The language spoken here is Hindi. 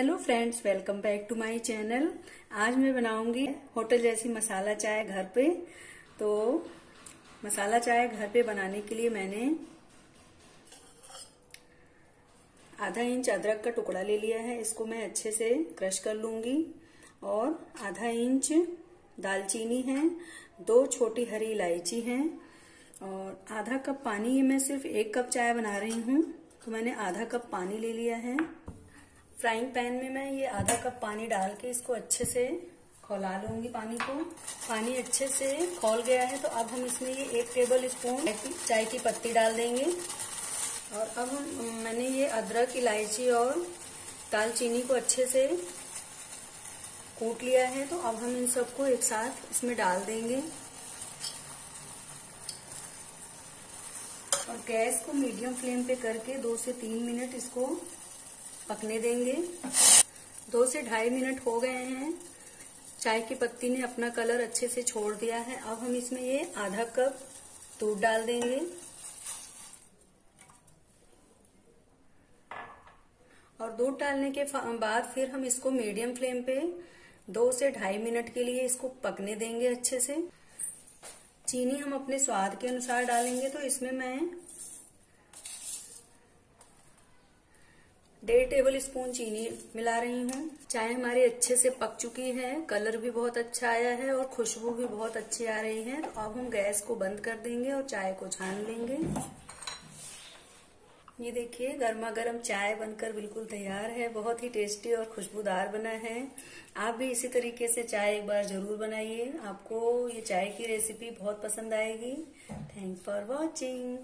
Hello friends welcome back to my channel आज मैं बनाऊँगी होटल जैसी मसाला चाय घर पे। तो मसाला चाय घर पे बनाने के लिए मैंने आधा इंच अदरक का टुकड़ा ले लिया है। इसको मैं अच्छे से क्रश कर लूँगी। और आधा इंच दालचीनी है, दो छोटी हरी इलायची है, और आधा कप पानी। ये मैं सिर्फ़ एक कप चाय बना रही हूँ। तो मैंने आधा कप पानी ले लिया है। फ्राइंग पैन में मैं ये आधा कप पानी डाल के इसको अच्छे से खौला लूँगी पानी को। पानी अच्छे से खोल गया है तो अब हम इसमें ये एक टेबल स्पून चाय की पत्ती डाल देंगे। और अब हम, मैंने ये अदरक, इलायची और दालचीनी को अच्छे से कूट लिया है तो अब हम इन सबको एक साथ इसमें डाल देंगे। और गैस को मीडियम फ्लेम पे करके दो से तीन मिनट इसको पकने देंगे। दो से ढाई मिनट हो गए हैं। चाय की पत्ती ने अपना कलर अच्छे से छोड़ दिया है। अब हम इसमें ये आधा कप दूध डाल देंगे। और दूध डालने के बाद फिर हम इसको मीडियम फ्लेम पे दो से ढाई मिनट के लिए इसको पकने देंगे अच्छे से। चीनी हम अपने स्वाद के अनुसार डालेंगे तो इसमें मैं डेढ़ टेबल स्पून चीनी मिला रही हूँ। चाय हमारी अच्छे से पक चुकी है। कलर भी बहुत अच्छा आया है और खुशबू भी बहुत अच्छी आ रही है। तो अब हम गैस को बंद कर देंगे और चाय को छान लेंगे। ये देखिए गर्मा गर्म चाय बनकर बिल्कुल तैयार है। बहुत ही टेस्टी और खुशबूदार बना है। आप भी इसी तरीके से चाय एक बार ज़रूर बनाइए। आपको ये चाय की रेसिपी बहुत पसंद आएगी। Thank for watching